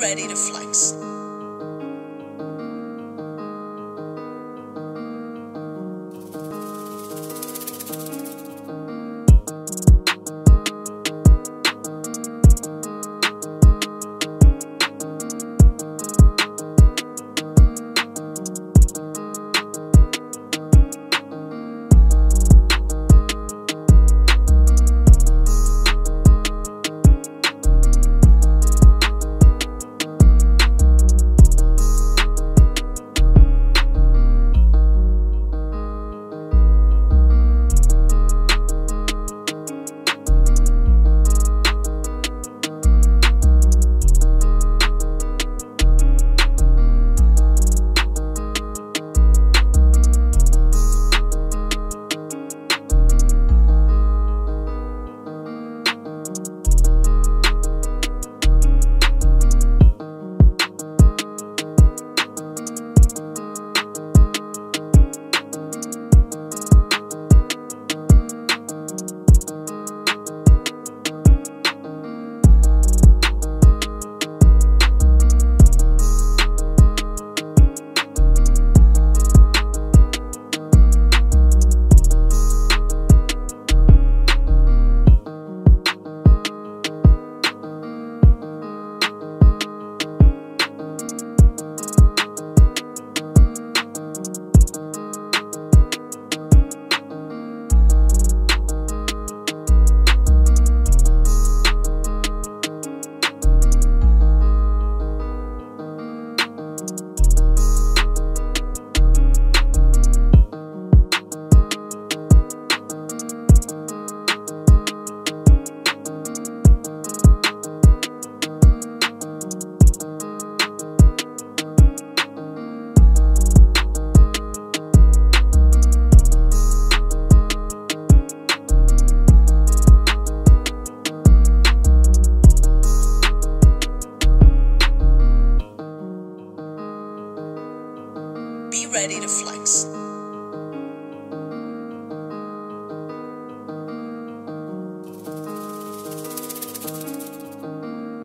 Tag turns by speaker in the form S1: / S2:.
S1: ready to flex. Ready to flex.